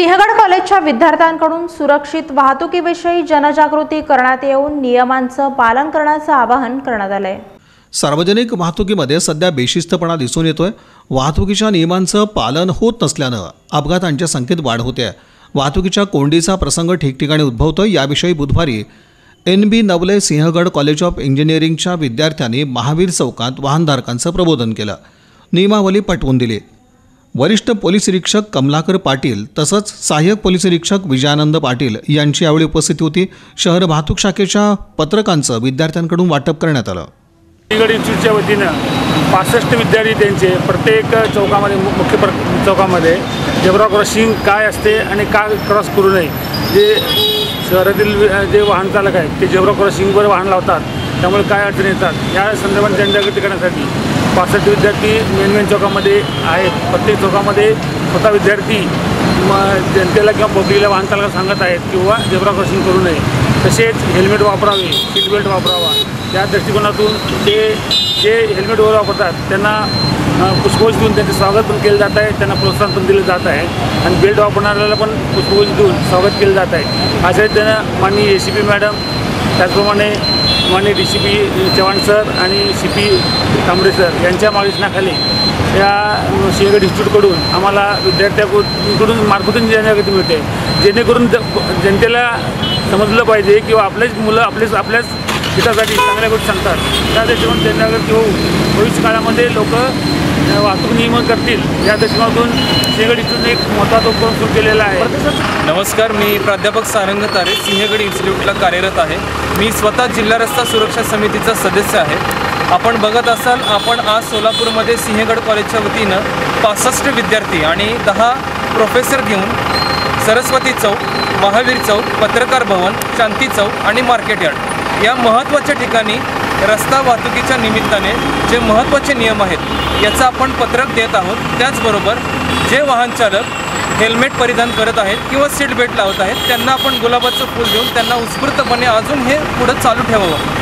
सिंहगड कॉलेजच्या विद्यार्थ्यांकडून सुरक्षित वाहतुकीविषयी जनजागृती करण्यात येऊन नियमांचं पालन करण्याचं आवाहन करण्यात आलंय. सार्वजनिक वाहतुकीमध्ये सध्या बेशिस्तपणा दिसून येतोय. वाहतुकीच्या नियमांचं पालन होत नसल्यानं अपघातांच्या संख्येत वाढ होते. वाहतुकीच्या कोंडीचा प्रसंग ठिकठिकाणी उद्भवतोय. याविषयी बुधवारी N B Navale Sinhgad college of इंजिनिअरिंगच्या विद्यार्थ्यांनी महावीर चौकात वाहनधारकांचं प्रबोधन केलं. नियमावली पटवून दिली. वरिष्ठ पोलीस निरीक्षक कमलाकर पाटील तसंच सहाय्यक पोलीस निरीक्षक विजयानंद पाटील यांची यावेळी उपस्थिती होती. शहर वाहतूक शाखेच्या पत्रकांचं विद्यार्थ्यांकडून वाटप करण्यात आलं. अलीगड इन्स्टिट्यूटच्या वतीनं पासष्ट विद्यार्थी त्यांचे प्रत्येक चौकामध्ये मुख्य प्र चौकामध्ये झेब्रा क्रॉसिंग काय असते आणि का क्रॉस करू नये जे शहरातील जे वाहन चालक आहेत ते झेब्रा क्रॉसिंगवर वाहन लावतात त्यामुळे काय अडचणी येतात या संदर्भात जनजागृती करण्यासाठी पासष्ट विद्यार्थी मेन मेन चौकामध्ये आहेत. प्रत्येक चौकामध्ये स्वतः विद्यार्थी म जनतेला किंवा पब्लिकला वाहन चालकाला सांगत आहेत किंवा जेब्रा क्रॉसिंग करू नये. तसेच हेल्मेट वापरावे सीट बेल्ट वापरावा. त्या दृष्टिकोनातून ते जे हेल्मेट वगैरे वापरतात त्यांना अ, देऊन त्यांचे स्वागत पण केलं जात आहे. त्यांना प्रोत्साहन पण दिलं जात आहे. आणि बेल्ट वापरणाऱ्याला पण पुष्पगुच्छ देऊन स्वागत केलं जात आहे. अशा त्यांना माननीय ए सी पी मॅडम त्याचप्रमाणे माननीय D C P Chavan sir आणि सी पी कांबळे सर यांच्या मार्गदर्शनाखाली या सिंहगड इन्स्टिट्यूटकडून आम्हाला विद्यार्थ्यांकडून मार्फतून जनजागृती मिळते. जेणेकरून ज जनतेला समजलं पाहिजे किंवा आपलेच मुलं आपलेच आपल्याच हितासाठी चांगल्या गोष्टी सांगतात. त्या दृष्टिकोन जनजागृती होऊन भविष्य काळामध्ये लोक वाहतूक नियमन करतील. या दृष्टिकोनातून सिंहगड इथून एक मोठा उपक्रम सुरू केलेला आहे. नमस्कार मी प्राध्यापक सारंग तारे सिंहगड इन्स्टिट्यूटला कार्यरत आहे. मी स्वतः जिल्हा रस्ता सुरक्षा समितीचा सदस्य आहे. आपण बघत असाल आपण आज सोलापूरमध्ये सिंहगड कॉलेजच्या वतीनं पासष्ट विद्यार्थी आणि दहा प्रोफेसर घेऊन सरस्वती चौक महावीर चौक पत्रकार भवन शांती चौक आणि मार्केट यार्ड या महत्त्वाच्या ठिकाणी रस्ता वाहतुकीच्या निमित्ताने जे महत्त्वाचे नियम आहेत याचं आपण पत्रक देत आहोत. त्याचबरोबर जे वाहन चालक हेल्मेट परिधान करत आहेत किंवा सीट बेल्ट लावत आहेत त्यांना आपण गुलाबाचं फूल देऊन त्यांना उत्स्फूर्तपणे अजून हे पुढं चालू ठेवावं.